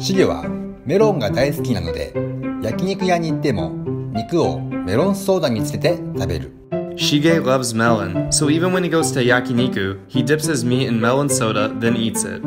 シゲはメロンが大好きなので焼肉屋に行っても肉をメロンソーダにつけて食べる Shige loves melon, so even when he goes to yakiniku, he dips his meat in melon soda, then eats it.